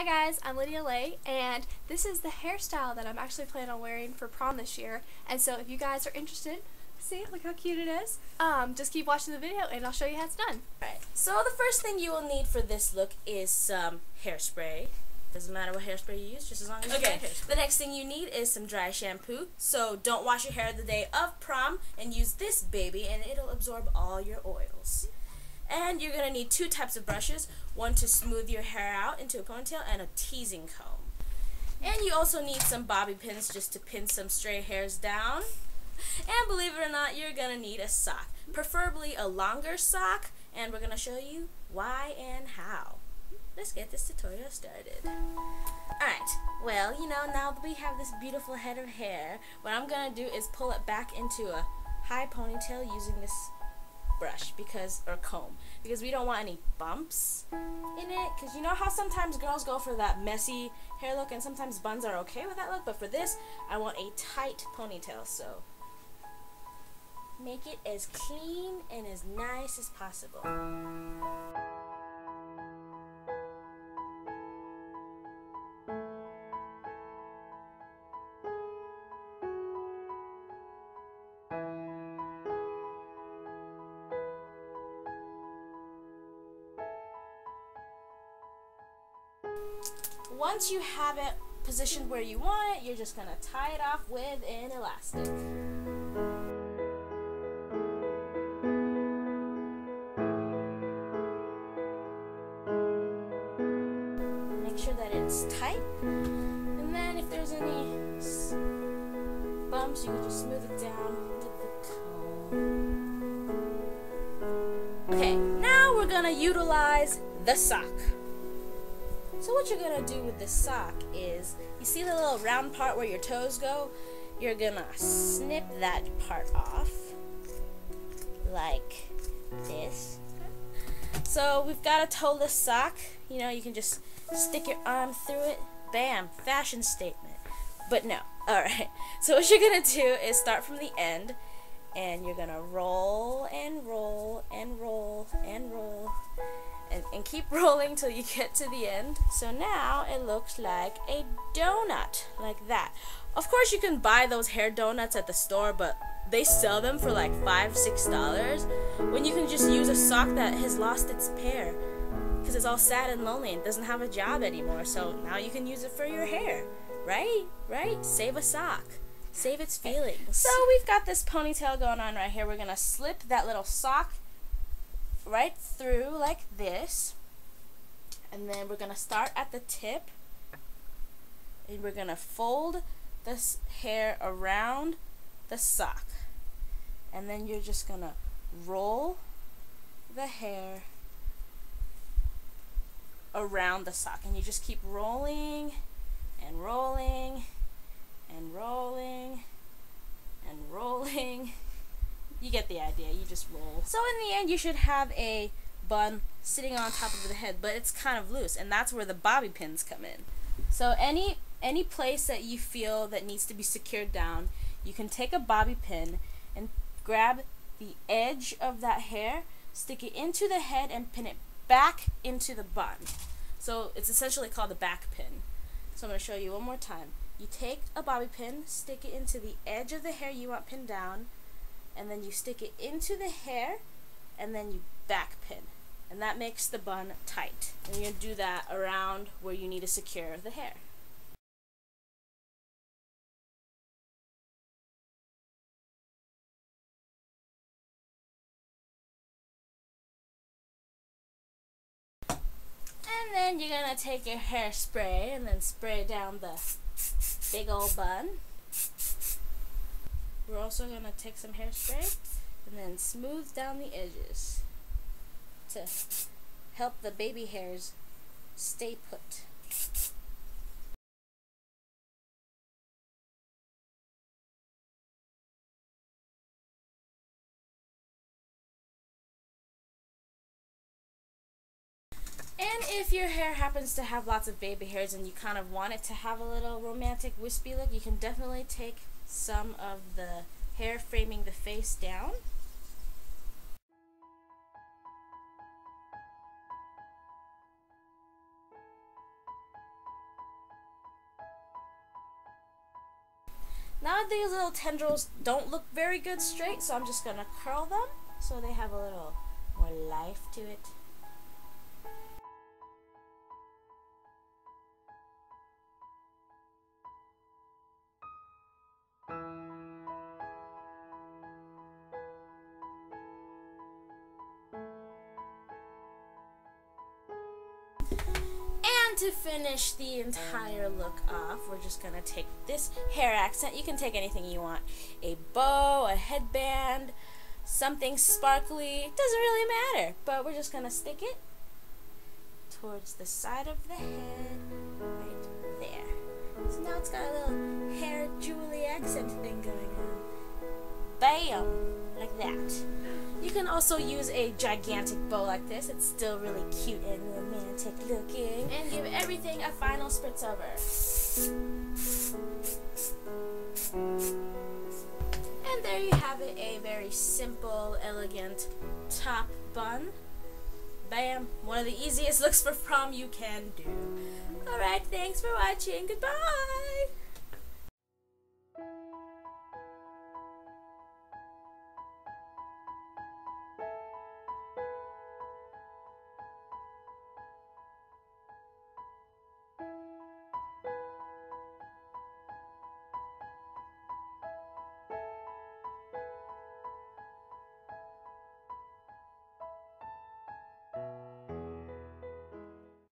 Hi guys, I'm Lydia Lay, and this is the hairstyle that I'm actually planning on wearing for prom this year. And so if you guys are interested, see, look how cute it is. Um, just keep watching the video and I'll show you how it's done. Alright, so the first thing you will need for this look is some hairspray. Doesn't matter what hairspray you use, just as long as okay. you The next thing you need is some dry shampoo. So don't wash your hair the day of prom and use this baby and it'll absorb all your oils. And you're going to need two types of brushes, one to smooth your hair out into a ponytail and a teasing comb. And you also need some bobby pins just to pin some stray hairs down. And believe it or not, you're going to need a sock, preferably a longer sock, and we're going to show you why and how. Let's get this tutorial started. Alright, well, you know, now that we have this beautiful head of hair, what I'm going to do is pull it back into a high ponytail using this brush because or comb because we don't want any bumps in it. Because you know how sometimes girls go for that messy hair look and sometimes buns are okay with that look? But for this I want a tight ponytail. So make it as clean and as nice as possible Once you have it positioned where you want it, you're just to tie it off with an elastic. Make sure that it's tight. And then if there's any bumps, you can just smooth it down with the comb. Okay, now we're to utilize the sock. So what you're gonna do with this sock is, you see the little round part where your toes go? You're gonna snip that part off, like this. So we've got a toeless sock. You know, you can just stick your arm through it. Bam, fashion statement. But no, alright. So what you're gonna do is start from the end, and you're gonna roll and roll and roll and roll and, and keep rolling till you get to the end. So now it looks like a donut, like that. Of course you can buy those hair donuts at the store, but they sell them for like five, six dollars when you can just use a sock that has lost its pair because it's all sad and lonely and doesn't have a job anymore. So now you can use it for your hair, right? Right? Save a sock. Save its feelings. So we've got this ponytail going on right here. We're gonna slip that little sock right through like this. And then we're going to start at the tip. And we're going to fold this hair around the sock. And then you're just going to roll the hair around the sock. And you just keep rolling and rolling and rolling and rolling you get the idea. You just roll. So in the end, you should have a bun sitting on top of the head, but it's kind of loose, and that's where the bobby pins come in. So any any place that you feel that needs to be secured down, you can take a bobby pin and grab the edge of that hair, stick it into the head, and pin it back into the bun. So it's essentially called a back pin. So I'm going to show you one more time. You take a bobby pin, stick it into the edge of the hair you want pinned down, and then you stick it into the hair and then you back pin. And that makes the bun tight. And you do that around where you need to secure the hair. And then you're gonna take your hairspray and then spray down the big old bun. We're also going to take some hairspray and then smooth down the edges to help the baby hairs stay put. And if your hair happens to have lots of baby hairs and you kind of want it to have a little romantic wispy look, you can definitely take some of the hair framing the face down. Now these little tendrils don't look very good straight, so I'm just gonna curl them so they have a little more life to it. And to finish the entire look off, we're just gonna take this hair accent. You can take anything you want. A bow, a headband, something sparkly. It doesn't really matter. But we're just gonna stick it towards the side of the head, right there. So now it's got a little hair jewelry accent thing going on. Bam! Like that. You can also use a gigantic bow like this. It's still really cute and romantic looking. And give everything a final spritz over. And there you have it, a very simple, elegant top bun. Bam! One of the easiest looks for prom you can do. Alright, thanks for watching. Goodbye!